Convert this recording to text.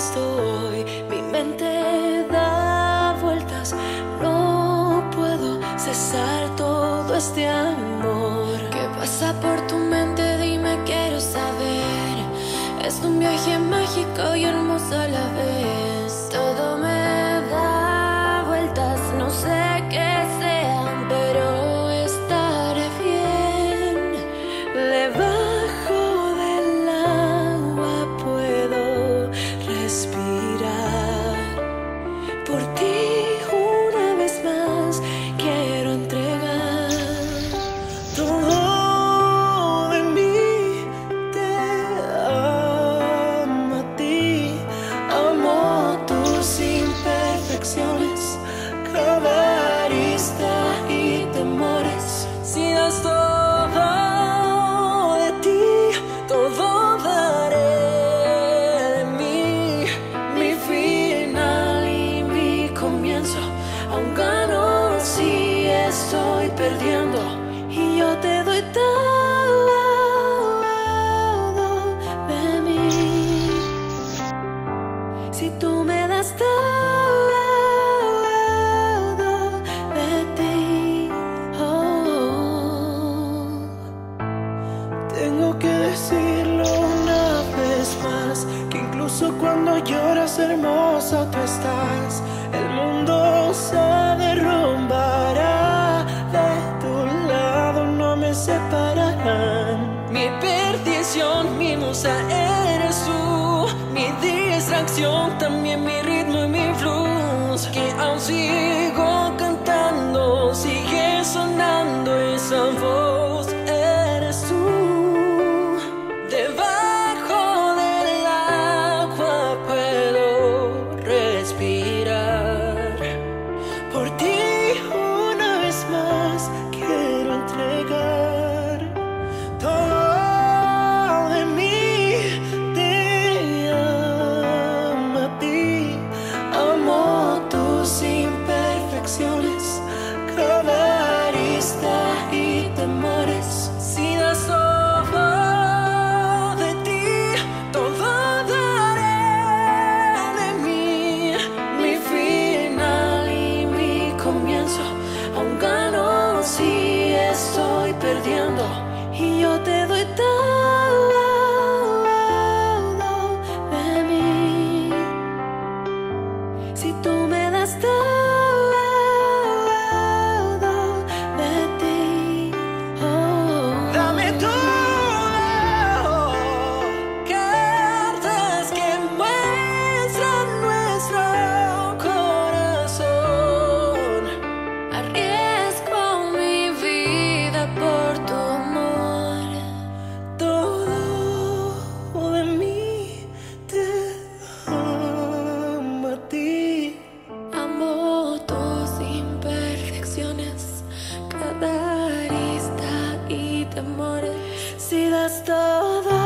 estoy, mi mente da vueltas, no puedo cesar todo este amor. ¿Qué pasa por tu mente? Dime, quiero saber. Es un viaje mágico y hermoso a la vez. Perdiendo Y yo te doy todo de mí. Si tú me das todo de ti, oh. Tengo que decirlo una vez más, que incluso cuando lloras hermosa tú estás, el mundo se derrumbará, también mi so Por tu amor, todo de mí te amo a ti. Amo tus imperfecciones, cada arista y temor. Si das todo.